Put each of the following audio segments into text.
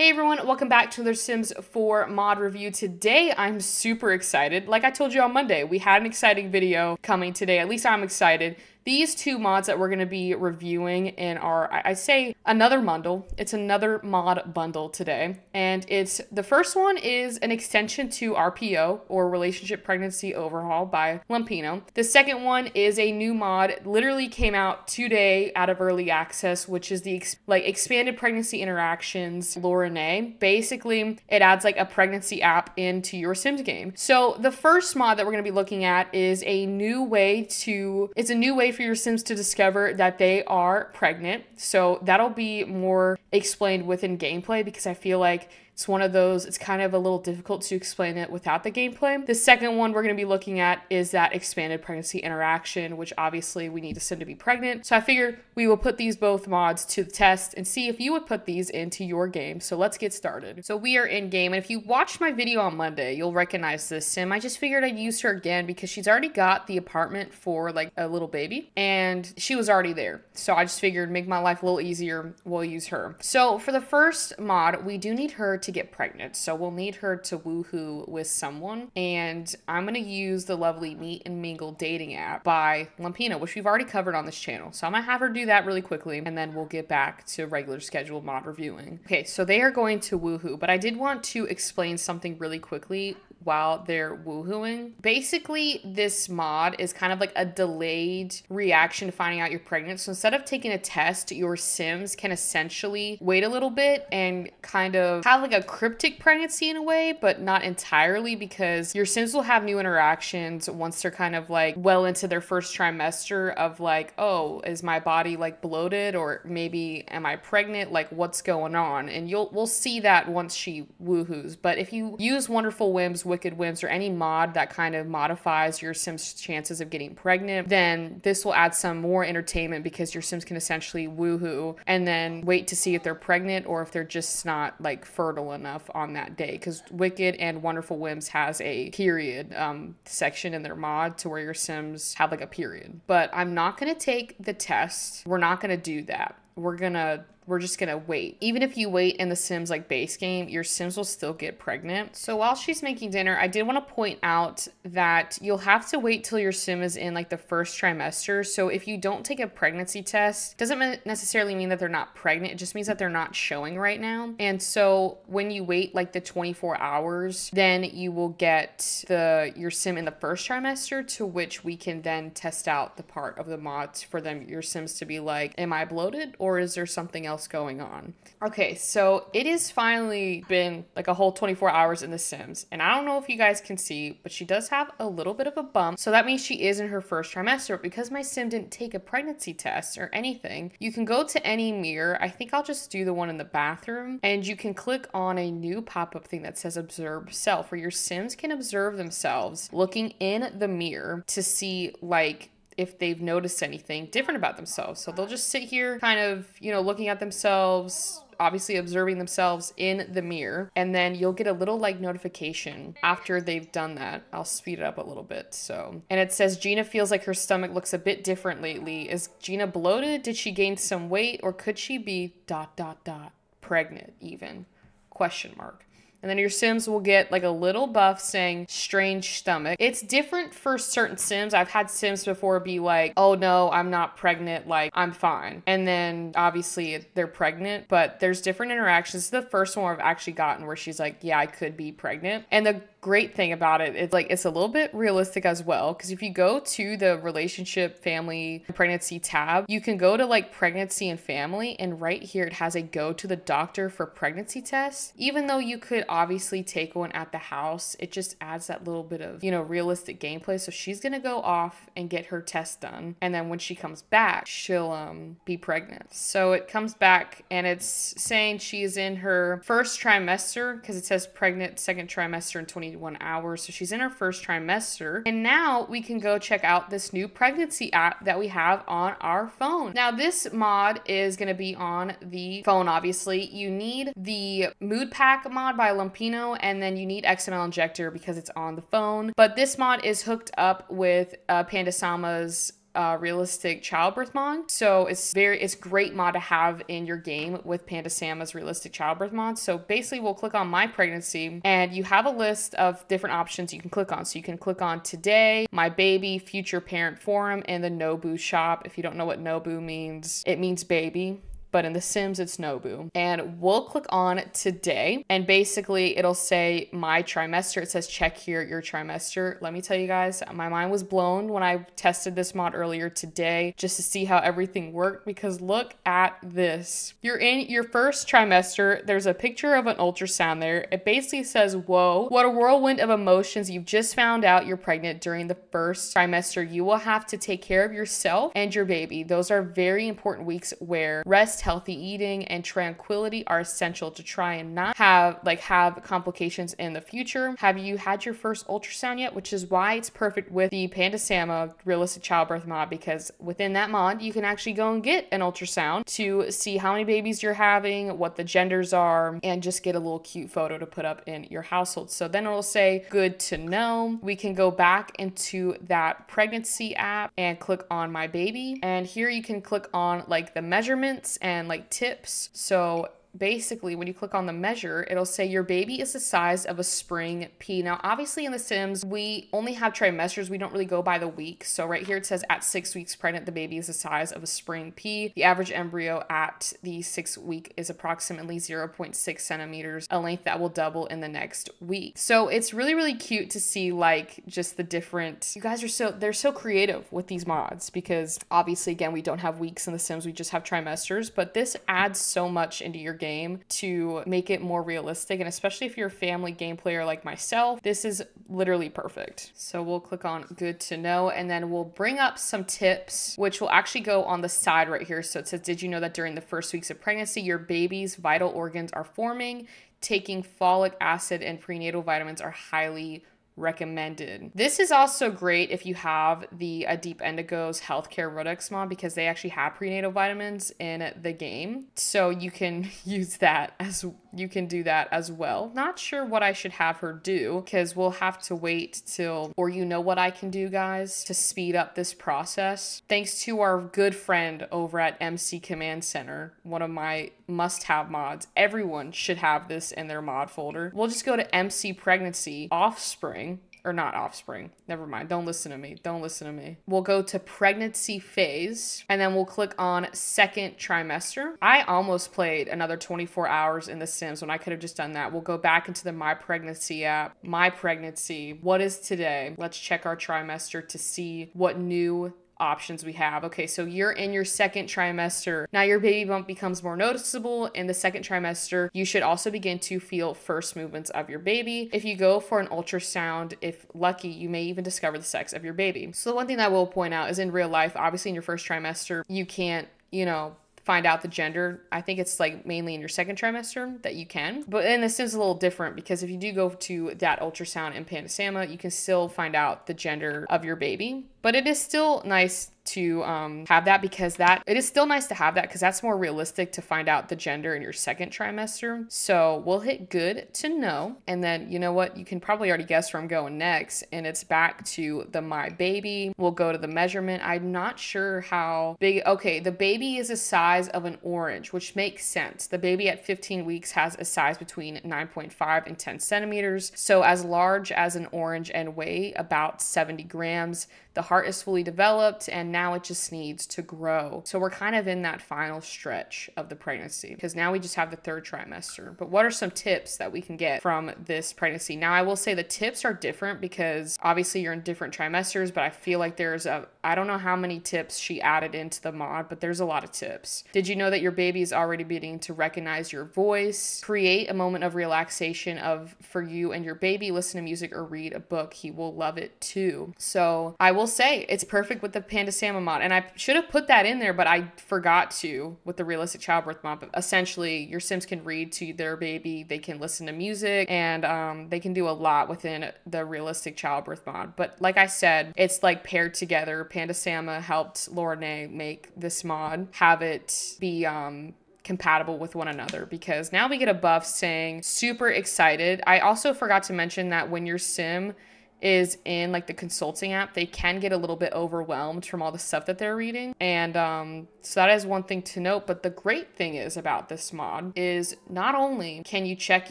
Hey everyone, welcome back to another Sims 4 mod review. Today I'm super excited. Like I told you on Monday, we had an exciting video coming today. At least I'm excited these two mods that we're going to be reviewing in our, I, say another bundle. It's another mod bundle today. And it's, the first one is an extension to RPO or Relationship Pregnancy Overhaul by Lumpinou. The second one is a new mod, literally came out today out of early access, which is the like expanded pregnancy interactions Lorene. Basically, it adds like a pregnancy app into your Sims game. So the first mod that we're going to be looking at is a new way to, it's a new way for your Sims to discover that they are pregnant. So that'll be more explained within gameplay because I feel like it's one of those, it's kind of a little difficult to explain it without the gameplay. The second one we're going to be looking at is that expanded pregnancy interaction, which obviously we need to send to be pregnant. So I figure we will put these both mods to the test and see if you would put these into your game. So let's get started. So we are in game, and if you watched my video on Monday, you'll recognize this sim. I just figured I'd use her again because she's already got the apartment for like a little baby, and she was already there. So I just figured make my life a little easier, we'll use her. So for the first mod, we do need her to to get pregnant. So we'll need her to woohoo with someone. And I'm going to use the lovely Meet and Mingle dating app by Lumpinou, which we've already covered on this channel. So I'm going to have her do that really quickly and then we'll get back to regular scheduled mod reviewing. Okay, so they are going to woohoo, but I did want to explain something really quickly while they're woohooing. Basically, this mod is kind of like a delayed reaction to finding out you're pregnant. So instead of taking a test, your Sims can essentially wait a little bit and kind of have like a cryptic pregnancy in a way, but not entirely because your Sims will have new interactions once they're kind of like well into their first trimester of like, oh, is my body like bloated or maybe am I pregnant? Like what's going on? And you'll we'll see that once she woohoos. But if you use Wonderful Whims Wicked Whims or any mod that kind of modifies your Sim's chances of getting pregnant, then this will add some more entertainment because your Sims can essentially woohoo and then wait to see if they're pregnant or if they're just not like fertile enough on that day. Because Wicked and Wonderful Whims has a period um, section in their mod to where your Sims have like a period. But I'm not going to take the test. We're not going to do that. We're going to we're just gonna wait. Even if you wait in the Sims like base game, your Sims will still get pregnant. So while she's making dinner, I did want to point out that you'll have to wait till your Sim is in like the first trimester. So if you don't take a pregnancy test, doesn't necessarily mean that they're not pregnant. It just means that they're not showing right now. And so when you wait like the 24 hours, then you will get the your Sim in the first trimester to which we can then test out the part of the mods for them your Sims to be like, am I bloated or is there something else else going on. Okay, so it has finally been like a whole 24 hours in The Sims. And I don't know if you guys can see, but she does have a little bit of a bump. So that means she is in her first trimester. But because my Sim didn't take a pregnancy test or anything, you can go to any mirror. I think I'll just do the one in the bathroom. And you can click on a new pop up thing that says Observe Self, where your Sims can observe themselves looking in the mirror to see like if they've noticed anything different about themselves. So they'll just sit here kind of, you know, looking at themselves, obviously observing themselves in the mirror and then you'll get a little like notification after they've done that. I'll speed it up a little bit so. And it says gina feels like her stomach looks a bit different lately. Is gina bloated? Did she gain some weight? Or could she be dot dot dot pregnant even? Question mark and then your Sims will get like a little buff saying strange stomach. It's different for certain Sims. I've had Sims before be like, oh no, I'm not pregnant, like I'm fine. And then obviously they're pregnant, but there's different interactions. The first one I've actually gotten where she's like, yeah, I could be pregnant. And the great thing about it, it is like it's a little bit realistic as well because if you go to the relationship family pregnancy tab you can go to like pregnancy and family and right here it has a go to the doctor for pregnancy test even though you could obviously take one at the house it just adds that little bit of you know realistic gameplay. So she's gonna go off and get her test done and then when she comes back she'll um be pregnant. So it comes back and it's saying she is in her first trimester because it says pregnant second trimester in 20 21 hours. So she's in her first trimester. And now we can go check out this new pregnancy app that we have on our phone. Now, this mod is going to be on the phone, obviously. You need the Mood Pack mod by Lumpinou, and then you need XML Injector because it's on the phone. But this mod is hooked up with uh, Panda Sama's uh, realistic childbirth mod. So it's very it's great mod to have in your game with Panda Sama's realistic childbirth mod. So basically, we'll click on my pregnancy, and you have a list of different options you can click on. So you can click on today, my baby, future parent forum, and the Nooboo shop. If you don't know what Nooboo means, it means baby but in The Sims, it's Nooboo. And we'll click on today, and basically it'll say my trimester. It says check here your trimester. Let me tell you guys, my mind was blown when I tested this mod earlier today just to see how everything worked because look at this. You're in your first trimester, there's a picture of an ultrasound there. It basically says, Whoa, what a whirlwind of emotions. You've just found out you're pregnant during the first trimester. You will have to take care of yourself and your baby. Those are very important weeks where rest healthy eating, and tranquility are essential to try and not have like have complications in the future. Have you had your first ultrasound yet? Which is why it's perfect with the Panda Sama realistic childbirth mod because within that mod you can actually go and get an ultrasound to see how many babies you're having, what the genders are, and just get a little cute photo to put up in your household. So then it'll say good to know. We can go back into that pregnancy app and click on my baby. And here you can click on like the measurements and and like tips. So basically when you click on the measure, it'll say your baby is the size of a spring pea. Now, obviously in The Sims, we only have trimesters. We don't really go by the week. So right here it says at six weeks pregnant, the baby is the size of a spring pea. The average embryo at the six week is approximately 0.6 centimeters, a length that will double in the next week. So it's really, really cute to see like just the different, you guys are so, they're so creative with these mods because obviously again, we don't have weeks in The Sims. We just have trimesters, but this adds so much into your game to make it more realistic. And especially if you're a family game player like myself, this is literally perfect. So we'll click on good to know and then we'll bring up some tips, which will actually go on the side right here. So it says, did you know that during the first weeks of pregnancy, your baby's vital organs are forming? Taking folic acid and prenatal vitamins are highly recommended. This is also great if you have the A Deep Indigo's Healthcare Redux mod because they actually have prenatal vitamins in the game. So you can use that as you can do that as well. Not sure what I should have her do because we'll have to wait till, or you know what I can do, guys, to speed up this process. Thanks to our good friend over at MC Command Center, one of my must have mods. Everyone should have this in their mod folder. We'll just go to MC Pregnancy Offspring or not offspring. Never mind. Don't listen to me. Don't listen to me. We'll go to pregnancy phase and then we'll click on second trimester. I almost played another 24 hours in The Sims when I could have just done that. We'll go back into the My Pregnancy app. My Pregnancy. What is today? Let's check our trimester to see what new options we have. Okay, so you're in your second trimester. Now your baby bump becomes more noticeable in the second trimester. You should also begin to feel first movements of your baby. If you go for an ultrasound, if lucky, you may even discover the sex of your baby. So the one thing I will point out is in real life, obviously in your first trimester, you can't, you know, find out the gender. I think it's like mainly in your second trimester that you can. But in this is a little different because if you do go to that ultrasound in Pandasama, you can still find out the gender of your baby. But it is still nice to um, have that because that it is still nice to have that because that's more realistic to find out the gender in your second trimester. So we'll hit good to know. And then you know what? You can probably already guess where I'm going next. And it's back to the my baby. We'll go to the measurement. I'm not sure how big. Okay, the baby is a size of an orange, which makes sense. The baby at 15 weeks has a size between 9.5 and 10 centimeters. So as large as an orange and weigh about 70 grams. The heart is fully developed and now it just needs to grow. So we're kind of in that final stretch of the pregnancy because now we just have the third trimester. But what are some tips that we can get from this pregnancy? Now, I will say the tips are different because obviously you're in different trimesters, but I feel like there's a, I don't know how many tips she added into the mod, but there's a lot of tips. Did you know that your baby is already beginning to recognize your voice? Create a moment of relaxation of for you and your baby. Listen to music or read a book. He will love it too. So I will will say it's perfect with the Panda Sama mod. And I should have put that in there, but I forgot to with the realistic childbirth mod. But essentially, your Sims can read to their baby, they can listen to music, and um, they can do a lot within the realistic childbirth mod. But like I said, it's like paired together. Panda Sama helped Lorne make this mod, have it be um, compatible with one another because now we get a buff saying super excited. I also forgot to mention that when your sim is in like the consulting app, they can get a little bit overwhelmed from all the stuff that they're reading. And um, so that is one thing to note. But the great thing is about this mod is not only can you check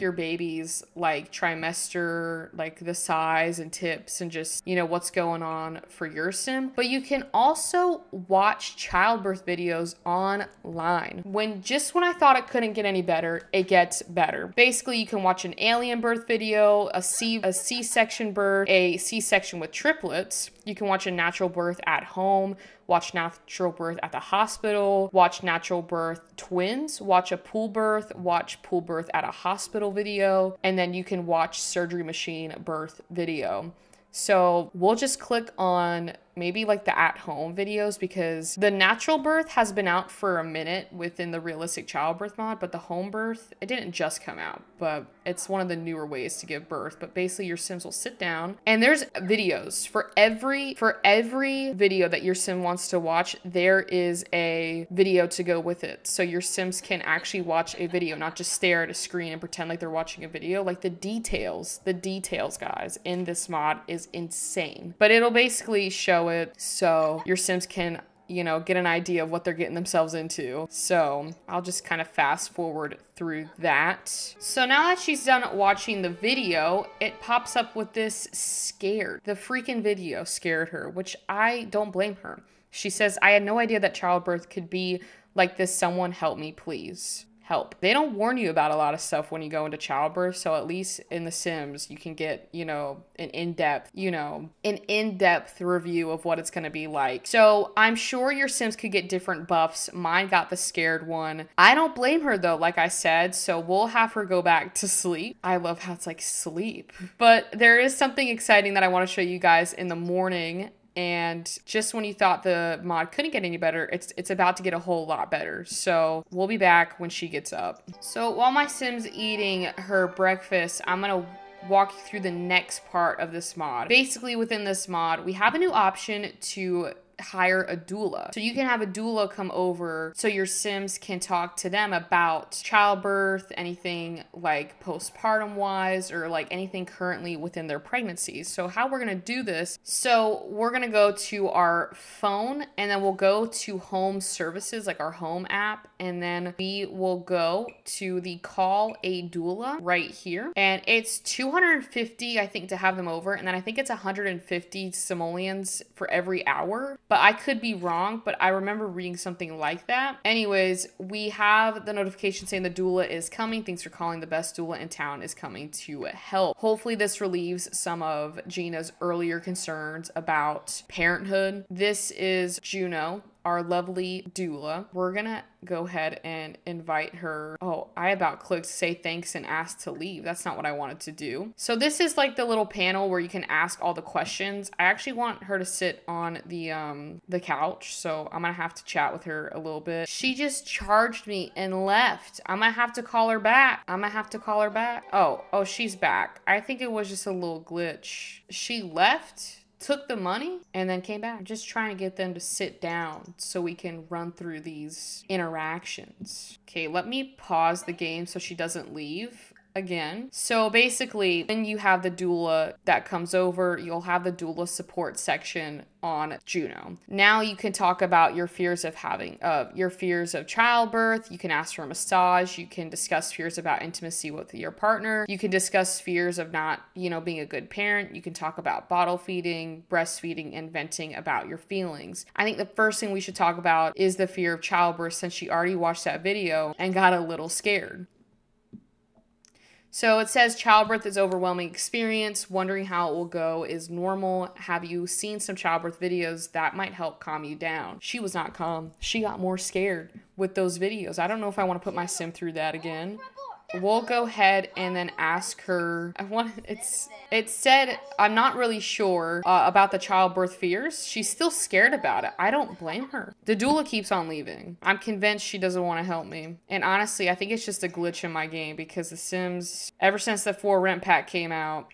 your baby's like trimester, like the size and tips and just, you know, what's going on for your sim, but you can also watch childbirth videos online. When just when I thought it couldn't get any better, it gets better. Basically, you can watch an alien birth video, a C a C-section birth, a C-section with triplets. You can watch a natural birth at home, watch natural birth at the hospital, watch natural birth twins, watch a pool birth, watch pool birth at a hospital video, and then you can watch surgery machine birth video. So we'll just click on maybe like the at home videos because the natural birth has been out for a minute within the realistic childbirth mod, but the home birth, it didn't just come out, but it's one of the newer ways to give birth. But basically your sims will sit down and there's videos for every for every video that your sim wants to watch, there is a video to go with it. So your sims can actually watch a video, not just stare at a screen and pretend like they're watching a video. Like the details, the details guys in this mod is insane. But it'll basically show it so your Sims can you know, get an idea of what they're getting themselves into. So I'll just kind of fast forward through that. So now that she's done watching the video, it pops up with this scared. The freaking video scared her, which I don't blame her. She says, I had no idea that childbirth could be like this. Someone help me, please help. They don't warn you about a lot of stuff when you go into childbirth, so at least in The Sims, you can get, you know, an in depth, you know, an in depth review of what it's going to be like. So I'm sure your Sims could get different buffs. Mine got the scared one. I don't blame her though, like I said, so we'll have her go back to sleep. I love how it's like sleep. But there is something exciting that I want to show you guys in the morning and just when you thought the mod couldn't get any better it's it's about to get a whole lot better. So we'll be back when she gets up. So while my sim's eating her breakfast i'm gonna walk you through the next part of this mod. Basically within this mod we have a new option to hire a doula. So you can have a doula come over so your Sims can talk to them about childbirth, anything like postpartum wise, or like anything currently within their pregnancy. So, how we're gonna do this, so we're gonna go to our phone and then we'll go to home services, like our home app, and then we will go to the call a doula right here. And it's 250, I think, to have them over, and then I think it's 150 simoleons for every hour but I could be wrong, but I remember reading something like that. Anyways, we have the notification saying the doula is coming. Thanks for calling. The best doula in town is coming to help. Hopefully, this relieves some of Gina's earlier concerns about parenthood. This is Juno our lovely doula. We're gonna go ahead and invite her. Oh, I about clicked say thanks and ask to leave. That's not what I wanted to do. So this is like the little panel where you can ask all the questions. I actually want her to sit on the um the couch, so I'm gonna have to chat with her a little bit. She just charged me and left. I'm gonna have to call her back. I'm gonna have to call her back. Oh, oh, she's back. I think it was just a little glitch. She left took the money and then came back. just trying to get them to sit down so we can run through these interactions. Okay, let me pause the game so she doesn't leave again. So basically, when you have the doula that comes over, you'll have the doula support section on Juno. Now you can talk about your fears of having uh, your fears of childbirth. You can ask for a massage. You can discuss fears about intimacy with your partner. You can discuss fears of not, you know, being a good parent. You can talk about bottle feeding, breastfeeding, and venting about your feelings. I think the first thing we should talk about is the fear of childbirth since she already watched that video and got a little scared. So it says childbirth is overwhelming experience. Wondering how it will go is normal. Have you seen some childbirth videos that might help calm you down? She was not calm. She got more scared with those videos. I don't know if I want to put my sim through that again we'll go ahead and then ask her. I want it's it said I'm not really sure uh, about the childbirth fears. She's still scared about it. I don't blame her. The doula keeps on leaving. I'm convinced she doesn't want to help me. And honestly, I think it's just a glitch in my game because The Sims, ever since the For Rent pack came out,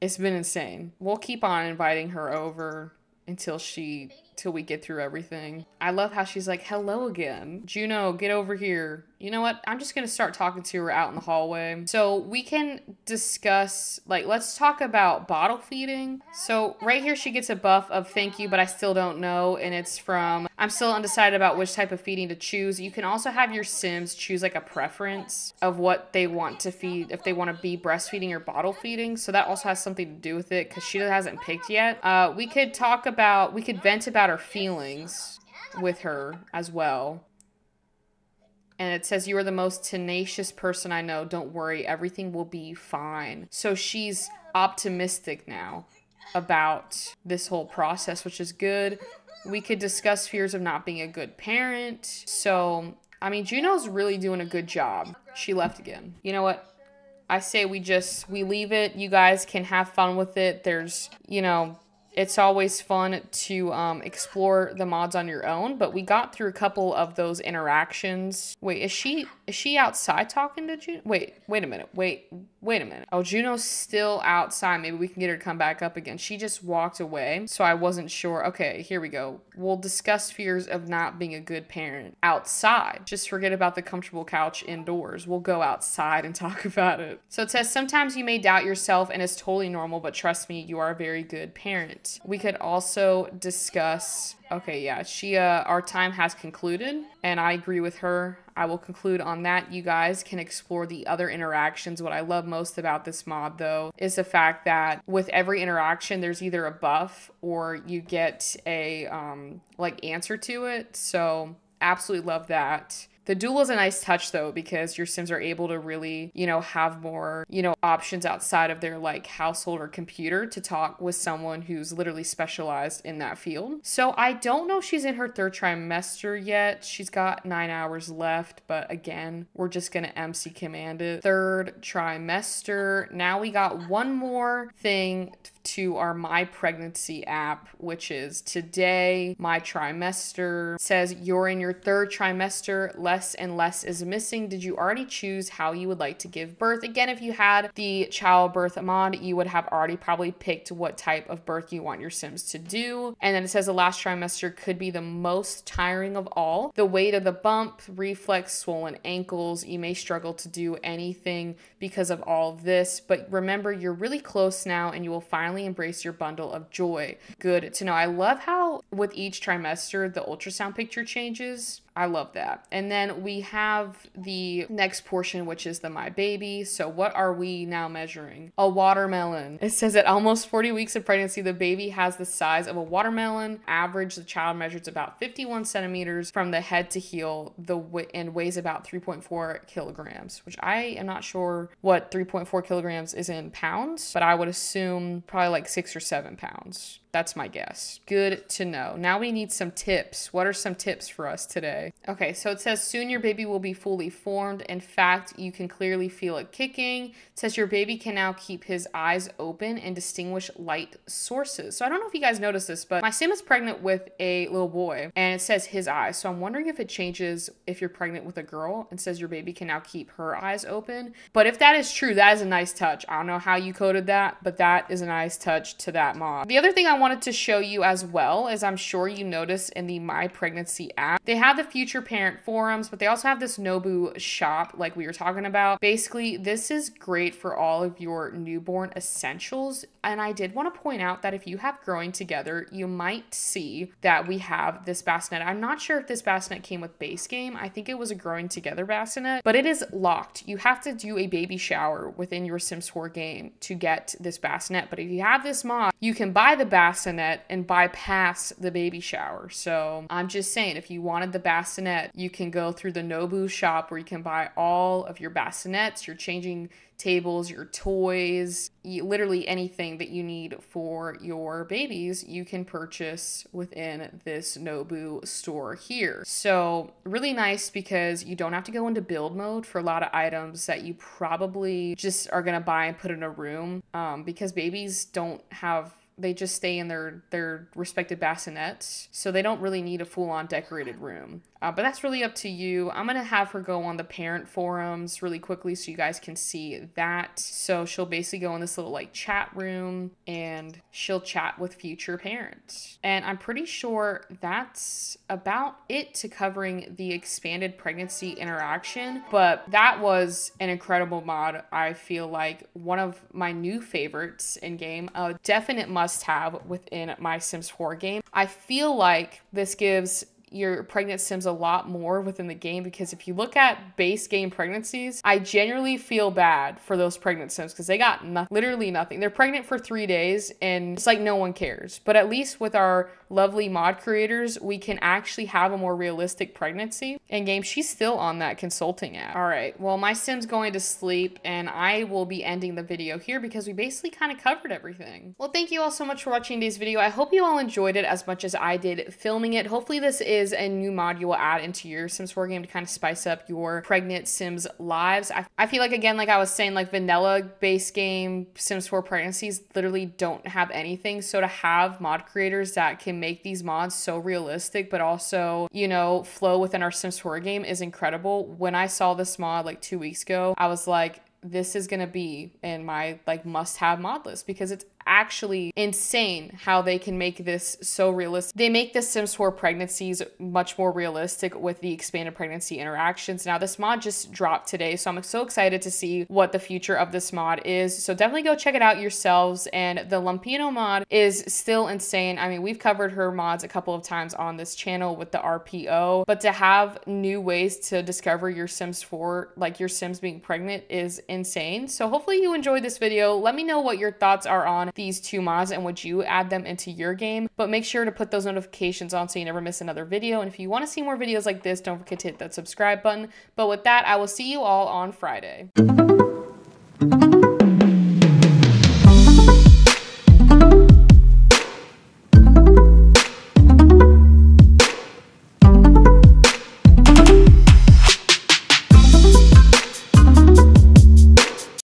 it's been insane. We'll keep on inviting her over until she till we get through everything. I love how she's like, "Hello again. Juno, get over here." You know what? I'm just going to start talking to her out in the hallway. So we can discuss, like, let's talk about bottle feeding. So right here, she gets a buff of thank you, but I still don't know. And it's from, I'm still undecided about which type of feeding to choose. You can also have your Sims choose like a preference of what they want to feed, if they want to be breastfeeding or bottle feeding. So that also has something to do with it because she hasn't picked yet. Uh, we could talk about, we could vent about our feelings with her as well and it says, You are the most tenacious person I know. Don't worry, everything will be fine. So she's optimistic now about this whole process, which is good. We could discuss fears of not being a good parent. So, I mean, Juno's really doing a good job. She left again. You know what? I say we just we leave it. You guys can have fun with it. There's, you know, it's always fun to um, explore the mods on your own, but we got through a couple of those interactions. Wait, is she is she outside talking to Juno? Wait, wait a minute. Wait, wait a minute. Oh, Juno's still outside. Maybe we can get her to come back up again. She just walked away, so I wasn't sure. Okay, here we go. We'll discuss fears of not being a good parent outside. Just forget about the comfortable couch indoors. We'll go outside and talk about it. So it says sometimes you may doubt yourself and it's totally normal, but trust me, you are a very good parent. We could also discuss. Okay, yeah, she. Uh, our time has concluded, and I agree with her. I will conclude on that. You guys can explore the other interactions. What I love most about this mod, though, is the fact that with every interaction, there's either a buff or you get a um, like answer to it. So absolutely love that. The duel is a nice touch though because your Sims are able to really, you know, have more, you know, options outside of their like household or computer to talk with someone who's literally specialized in that field. So I don't know if she's in her third trimester yet. She's got nine hours left, but again, we're just gonna MC command it. Third trimester. Now we got one more thing to our My Pregnancy app, which is today, my trimester says you're in your third trimester, less and less is missing. Did you already choose how you would like to give birth? Again, if you had the childbirth mod, you would have already probably picked what type of birth you want your Sims to do. And then it says the last trimester could be the most tiring of all. The weight of the bump, reflex, swollen ankles, you may struggle to do anything because of all of this, but remember you're really close now and you will finally finally embrace your bundle of joy. Good to know. I love how with each trimester the ultrasound picture changes. I love that. And then we have the next portion, which is the My Baby. So, what are we now measuring? A watermelon. It says at almost 40 weeks of pregnancy, the baby has the size of a watermelon. Average, the child measures about 51 centimeters from the head to heel, the and weighs about 3.4 kilograms, which I am not sure what 3.4 kilograms is in pounds, but I would assume probably like six or seven pounds. That's my guess. Good to know. Now we need some tips. What are some tips for us today? Okay, so it says soon your baby will be fully formed. In fact, you can clearly feel it kicking. It says your baby can now keep his eyes open and distinguish light sources. So I don't know if you guys noticed this, but my sim is pregnant with a little boy and it says his eyes. So I'm wondering if it changes if you're pregnant with a girl and says your baby can now keep her eyes open. But if that is true, that is a nice touch. I don't know how you coded that, but that is a nice touch to that mod. The other thing I wanted to show you as well, is I'm sure you noticed in the My Pregnancy app, they have the future parent forums, but they also have this Nooboo shop like we were talking about. Basically, this is great for all of your newborn essentials. And I did want to point out that if you have growing together, you might see that we have this bassinet. I'm not sure if this bassinet came with base game. I think it was a growing together bassinet, but it is locked. You have to do a baby shower within your Sims 4 game to get this bassinet. But if you have this mod, you can buy the bassinet and bypass the baby shower. So I'm just saying, if you wanted the bassinet, you can go through the Nooboo shop where you can buy all of your bassinets, your changing tables, your toys, literally anything that you need for your babies, you can purchase within this Nooboo store here. So, really nice because you don't have to go into build mode for a lot of items that you probably just are gonna buy and put in a room um, because babies don't have they just stay in their their respective bassinets so they don't really need a full-on decorated room Uh, but that's really up to you. I'm gonna have her go on the parent forums really quickly so you guys can see that. So she'll basically go in this little like chat room and she'll chat with future parents. And I'm pretty sure that's about it to covering the expanded pregnancy interaction. But that was an incredible mod. I feel like one of my new favorites in game, a definite must have within my Sims 4 game. I feel like this gives your pregnant sims a lot more within the game because if you look at base game pregnancies, I genuinely feel bad for those pregnant sims because they got no- literally nothing. They're pregnant for three days and it's like no one cares. But at least with our lovely mod creators, we can actually have a more realistic pregnancy. And game, she's still on that consulting app. All right, well, my sim's going to sleep and I will be ending the video here because we basically kind of covered everything. Well, thank you all so much for watching today's video. I hope you all enjoyed it as much as I did filming it. Hopefully this is a new mod you will add into your Sims 4 game to kind of spice up your pregnant Sims lives. I, I feel like, again, like I was saying, like vanilla base game Sims 4 pregnancies literally don't have anything. So to have mod creators that can make these mods so realistic, but also, you know, flow within our Sims 4 game is incredible. When I saw this mod like two weeks ago, I was like, this is gonna be in my like must have mod list because it's actually insane how they can make this so realistic. They make the Sims 4 pregnancies much more realistic with the expanded pregnancy interactions. Now, this mod just dropped today, so I'm so excited to see what the future of this mod is. So definitely go check it out yourselves. And the Lumpinou mod is still insane. I mean, we've covered her mods a couple of times on this channel with the RPO, but to have new ways to discover your Sims 4, like your Sims being pregnant, is insane. So hopefully you enjoyed this video. Let me know what your thoughts are on these two mods and would you add them into your game. But make sure to put those notifications on so you never miss another video. And if you want to see more videos like this, don't forget to hit that subscribe button. But with that, I will see you all on Friday.